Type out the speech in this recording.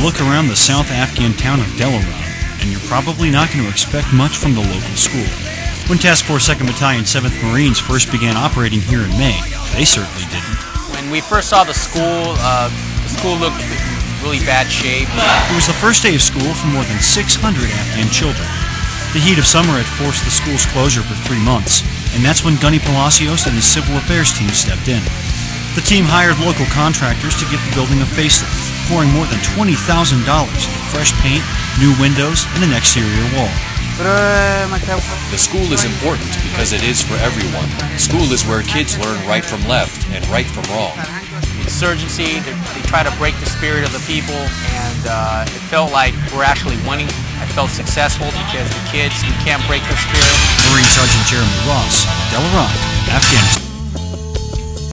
look around the South Afghan town of Delaram, and you're probably not going to expect much from the local school. When Task Force 2nd Battalion 7th Marines first began operating here in May, they certainly didn't. When we first saw the school, uh, the school looked in really bad shape. It was the first day of school for more than 600 Afghan children. The heat of summer had forced the school's closure for three months, and that's when Gunny Palacios and his civil affairs team stepped in. The team hired local contractors to get the building a facelift, pouring more than $20,000 into fresh paint, new windows, and an exterior wall. The school is important because it is for everyone. School is where kids learn right from left and right from wrong. Insurgency, they, they try to break the spirit of the people, and uh, it felt like we're actually winning. I felt successful because the kids, we can't break their spirit. Marine Sergeant Jeremy Ross, Delaram, Afghanistan.